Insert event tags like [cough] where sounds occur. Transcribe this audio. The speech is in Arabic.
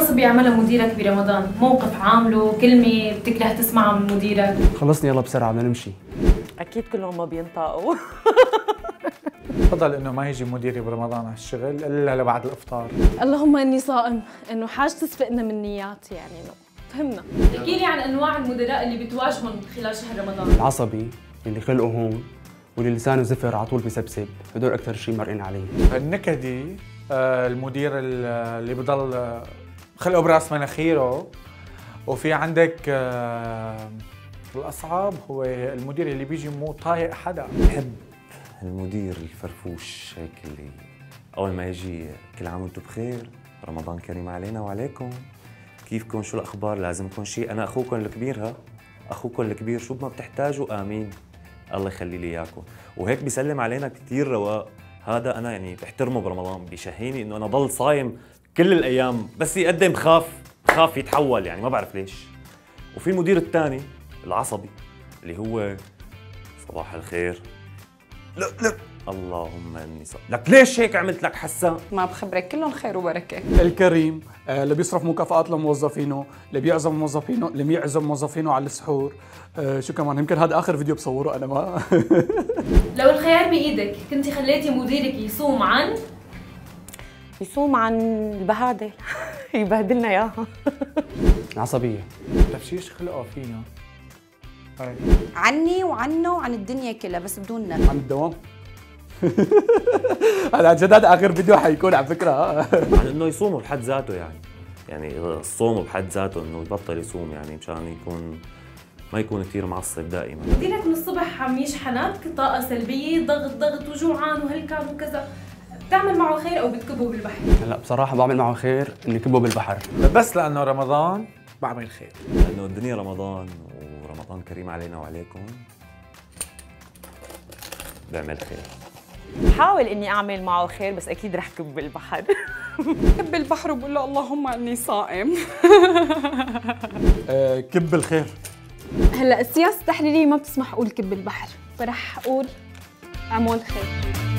بيعملها مديرك برمضان موقف عامله كلمة بتكره تسمعها من مديرك؟ خلصني يلا بسرعة بدنا نمشي. أكيد كلهم ما بينطقوا. بفضل إنه ما يجي مديري برمضان على الشغل إلا لبعد الإفطار. اللهم إني صائم. إنه حاج تسبقنا من نيات يعني إنه فهمنا. احكي لي عن أنواع المدراء اللي بتواجههم خلال شهر رمضان. العصبي اللي خلقه هون واللي لسانه زفر على طول بسبسب. هدول أكثر شيء مرقين علي النكدي آه، المدير ال- اللي بضل خلقه براس مناخيره وفي عندك آه، الأصعب هو المدير اللي بيجي مو طايق حدا. بحب المدير الفرفوش هيك اللي أول ما يجي كل عام وأنتم بخير رمضان كريم علينا وعليكم. كيفكم؟ شو الأخبار؟ لازمكم شيء. أنا أخوكم الكبير ها؟ أخوكم الكبير شو ما بتحتاجوا آمين. الله يخلي لي إياكم. وهيك بيسلم علينا كثير رواق. هذا أنا يعني بحترمه برمضان بيشهيني إنه أنا ضل صايم كل الأيام بس يقدم خاف خاف يتحول يعني ما بعرف ليش. وفي المدير الثاني العصبي اللي هو صباح الخير. لا لا. اللهم إني ص... لك ليش هيك عملت لك حسان؟ ما بخبرك كلهم خير وبركة. الكريم آه، اللي بيصرف مكافآت لموظفينه اللي بيعزم موظفينه اللي بيعزم موظفينه على السحور. آه، شو كمان يمكن هذا آخر فيديو بصوره أنا ما. [laughs] لو الخيار بإيدك كنت خليتي مديرك يصوم عن يصوم عن البهادل [laughs] يبهدلنا اياها العصبية تفشيش خلقه فينا؟ هاي. عني وعنه وعن الدنيا كلها بس بدوننا. عن الدوام. [laughs] هذا عن جد هذا آخر فيديو حيكون على فكرة. [laughs] عن إنه يصوم بحد ذاته يعني. يعني الصوم بحد ذاته إنه يبطل يصوم يعني مشان يكون ما يكون كثير معصب دائما. مديرك من الصبح عم يشحنك طاقة سلبية ضغط ضغط وجوعان وهلكان وكذا. بتعمل معه خير أو بتكبه بالبحر؟ هلا بصراحة بعمل معه خير إني كبه بالبحر. بس لأنه رمضان بعمل خير. لأنه الدنيا رمضان ورمضان كريم علينا وعليكم. بعمل خير. بحاول إني أعمل معه خير بس أكيد رح كب بالبحر. [laughs] بحب البحر وبقول له اللهم إني صائم. [laughs] آه، كب الخير هلأ السياسة التحريريه ما بتسمح أقول كب البحر فرح أقول أعمل خير.